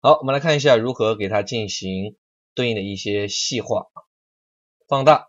好，我们来看一下如何给它进行对应的一些细化、放大。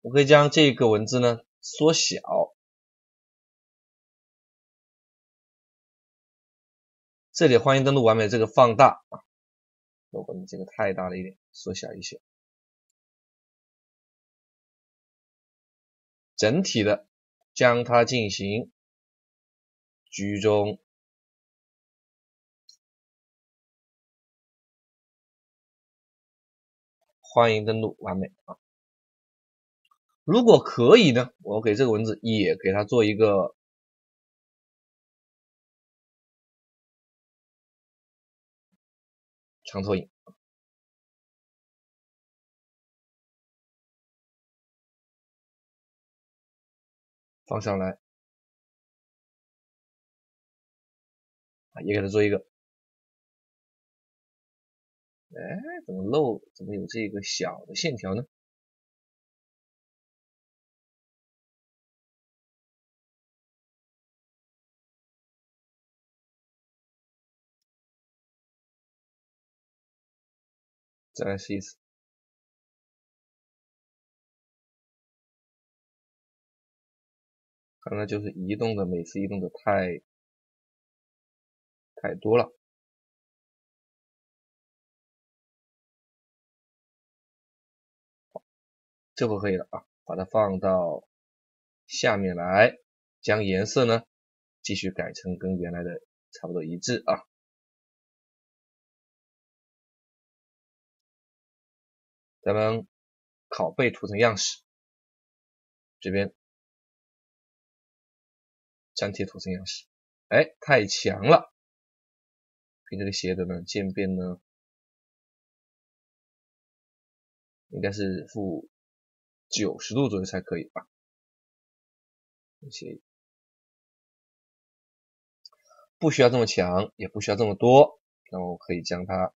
我可以将这个文字呢缩小，这里欢迎登录完美这个放大啊，我们这个太大了一点，缩小一些，整体的将它进行居中。欢迎登录，完美啊！如果可以呢，我给这个文字也给它做一个长投影，放上来啊，也给它做一个。哎，怎么漏？怎么有这个小的线条呢？再来试一次。刚才就是移动的，每次移动的太太多了。这回可以了啊，把它放到下面来，将颜色呢继续改成跟原来的差不多一致啊。咱们拷贝图层样式，这边粘贴图层样式，哎，太强了，给这个斜的呢渐变呢，应该是负。九十度左右才可以吧？不需要这么强，也不需要这么多，那我可以将它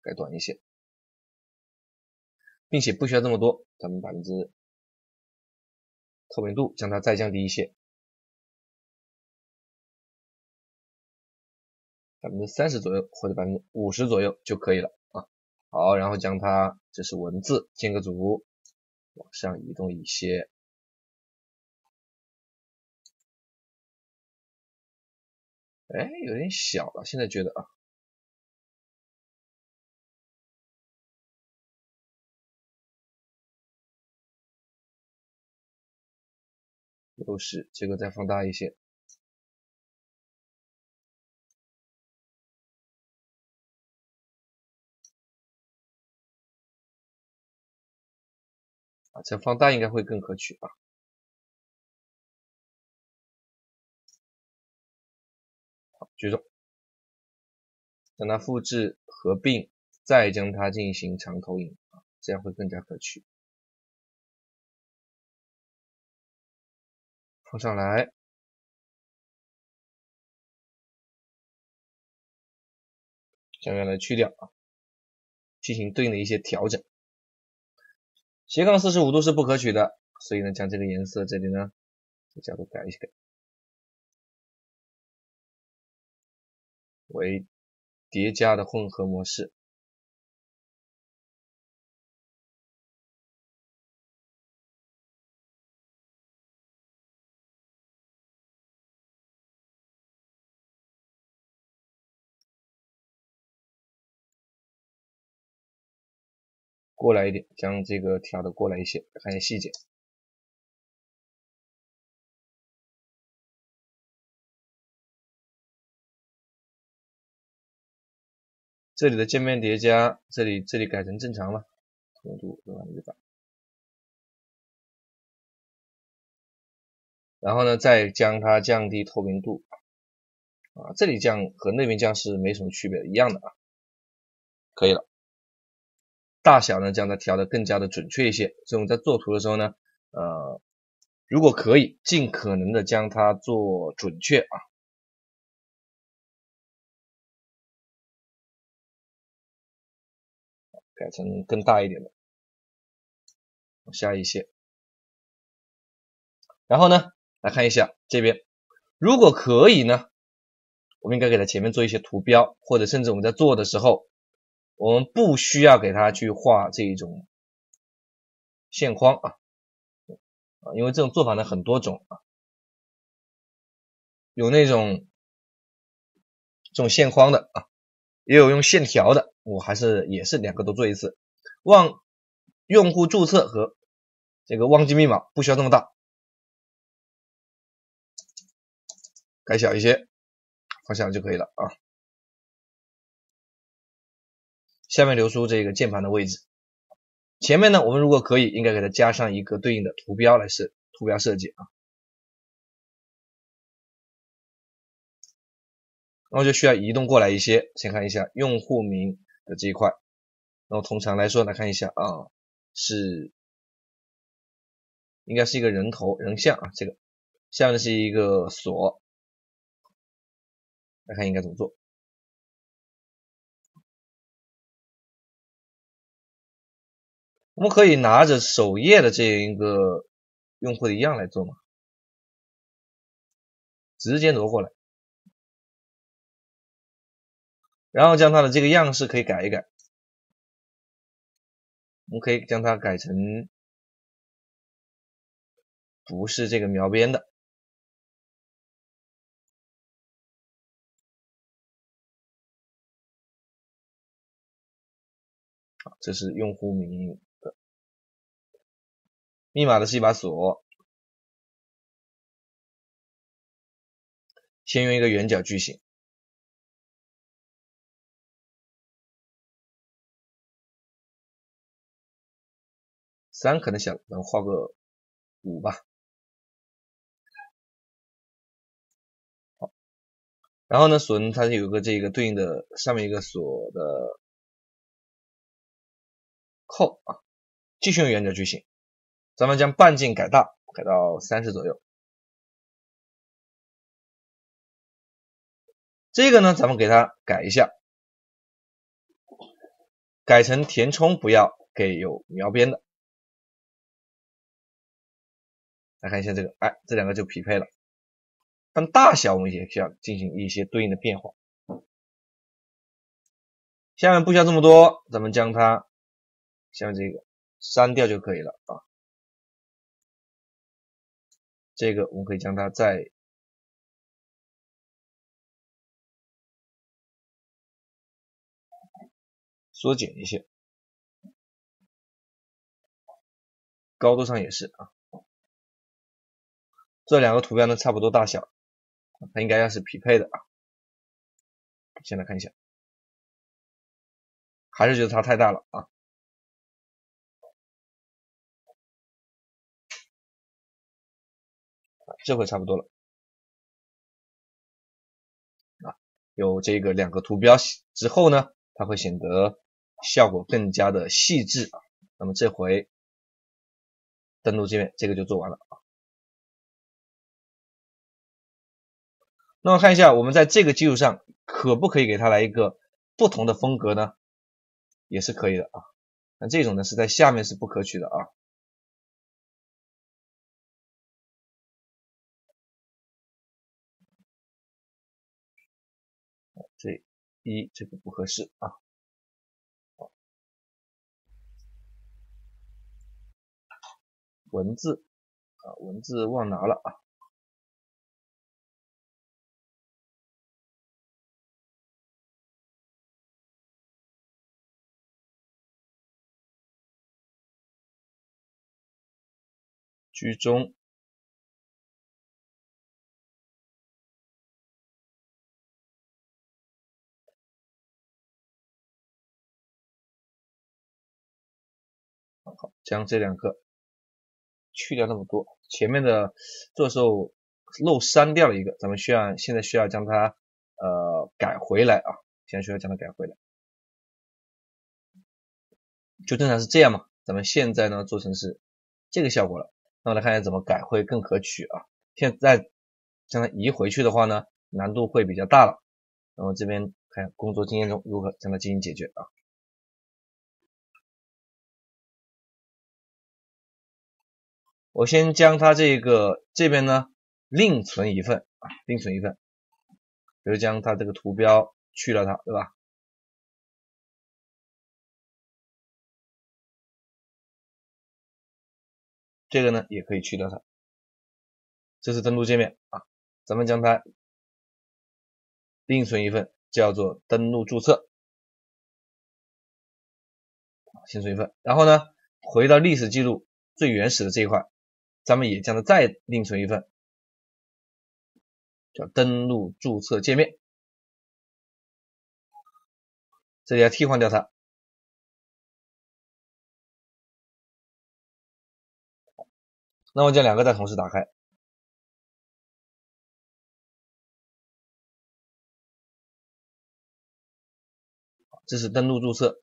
改短一些，并且不需要这么多，咱们百分之透明度将它再降低一些。百分之三十左右或者百分之五十左右就可以了啊。好，然后将它，这是文字，间隔组往上移动一些。哎，有点小了，现在觉得啊，又是这个再放大一些。这放大应该会更可取啊。好，居中，将它复制合并，再将它进行长投影啊，这样会更加可取。放上来，将原来去掉啊，进行对应的一些调整。斜杠四十五度是不可取的，所以呢，将这个颜色这里呢，角度改一改，为叠加的混合模式。过来一点，将这个调的过来一些，看一下细节。这里的渐变叠加，这里这里改成正常了，透明度对吧？一百。然后呢，再将它降低透明度，啊，这里降和那边降是没什么区别，一样的啊，可以了。大小呢，将它调的更加的准确一些。所以我们在做图的时候呢，呃，如果可以，尽可能的将它做准确啊，改成更大一点的，往下一些。然后呢，来看一下这边，如果可以呢，我们应该给它前面做一些图标，或者甚至我们在做的时候，我们不需要给它去画这种线框啊，啊，因为这种做法呢很多种啊，有那种这种线框的啊，也有用线条的，我还是也是两个都做一次。忘用户注册和这个忘记密码不需要这么大，改小一些，放下就可以了啊。下面留出这个键盘的位置，前面呢，我们如果可以，应该给它加上一个对应的图标来设图标设计啊。然后就需要移动过来一些，先看一下用户名的这一块。然后通常来说来看一下啊，是应该是一个人头人像啊，这个下面是一个锁，来看应该怎么做。我们可以拿着首页的这一个用户的样来做吗？直接挪过来，然后将它的这个样式可以改一改。我们可以将它改成不是这个描边的，这是用户名，密码的是一把锁，先用一个圆角矩形。三可能小，咱们画个五吧。好，然后呢，锁呢它有个这个对应的上面一个锁的扣啊，继续用圆角矩形，咱们将半径改大，改到三十左右。这个呢，咱们给它改一下，改成填充，不要给有描边的。来看一下这个，哎，这两个就匹配了。但大小我们也需要进行一些对应的变化。下面不需要这么多，咱们将它下面这个删掉就可以了啊。这个我们可以将它再缩减一些，高度上也是啊。这两个图标呢差不多大小，它应该要是匹配的啊。先来看一下，还是觉得它太大了啊。这回差不多了啊。有这个两个图标之后呢，它会显得效果更加的细致啊。那么这回登录界面，这个就做完了啊。那么看一下，我们在这个基础上可不可以给它来一个不同的风格呢？也是可以的啊。那这种呢是在下面是不可取的啊。这一这个不合适啊。文字啊，文字忘拿了啊。居中，将这两个去掉那么多，前面的做的时候漏删掉了一个，咱们需要现在需要将它呃改回来啊，现在需要将它改回来，就正常是这样嘛，咱们现在呢做成是这个效果了。那我来看一下怎么改会更可取啊！现在将它移回去的话呢，难度会比较大了。然后这边看工作经验中如何将它进行解决啊？我先将它这个这边呢另存一份啊，另存一份，比如将它这个图标去了它，对吧？这个呢也可以去掉它，这是登录界面啊，咱们将它另存一份，叫做登录注册，先存一份，然后呢回到历史记录最原始的这一块，咱们也将它再另存一份，叫登录注册界面，这里要替换掉它。那我将两个再同时打开，这是登录注册，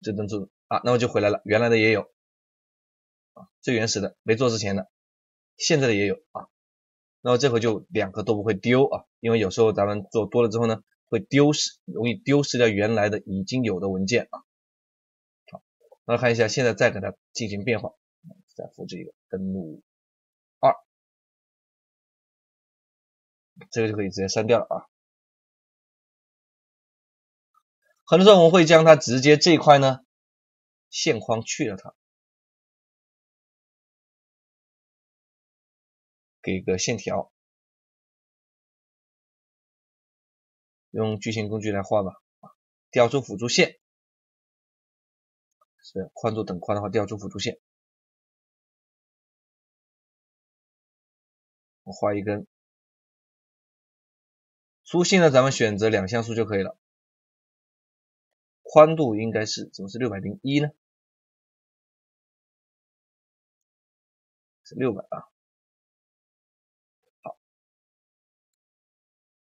这登录啊，那我就回来了，原来的也有，最原始的没做之前的，现在的也有啊，那么这回就两个都不会丢啊，因为有时候咱们做多了之后呢，会丢失，容易丢失掉原来的已经有的文件啊。好，那看一下，现在再给它进行变化。再复制一个登录二，这个就可以直接删掉了啊。很多时候我们会将它直接这一块呢线框去了它，给个线条，用矩形工具来画吧，调出辅助线，是宽度等宽的话调出辅助线。我画一根粗细呢，咱们选择两像素就可以了。宽度应该是怎么是六百零一呢？是六百啊。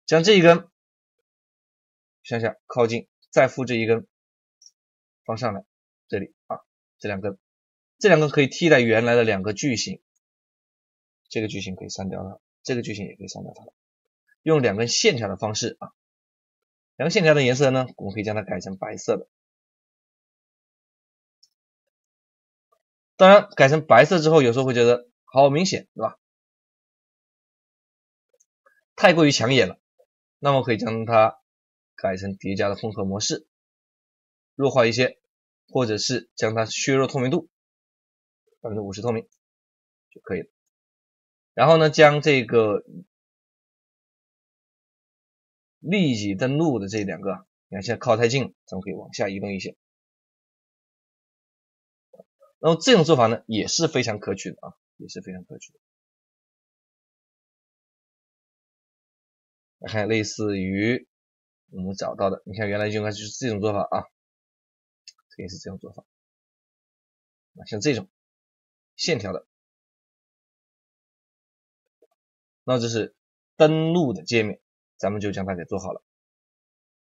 将这一根向下靠近，再复制一根放上来，这里啊，这两根，这两根可以替代原来的两个矩形。这个矩形可以删掉它，这个矩形也可以删掉它。用两根线条的方式啊，两个线条的颜色呢，我们可以将它改成白色的。当然，改成白色之后，有时候会觉得好明显，对吧？太过于抢眼了，那么可以将它改成叠加的混合模式，弱化一些，或者是将它削弱透明度，百分之五十透明就可以了。然后呢，将这个立即登录的这两个，你看现在靠太近，咱们可以往下移动一些。那么这种做法呢，也是非常可取的啊，也是非常可取的。看类似于我们找到的，你看原来应该就是这种做法啊，这也是这种做法。像这种线条的。那这是登录的界面，咱们就将它给做好了。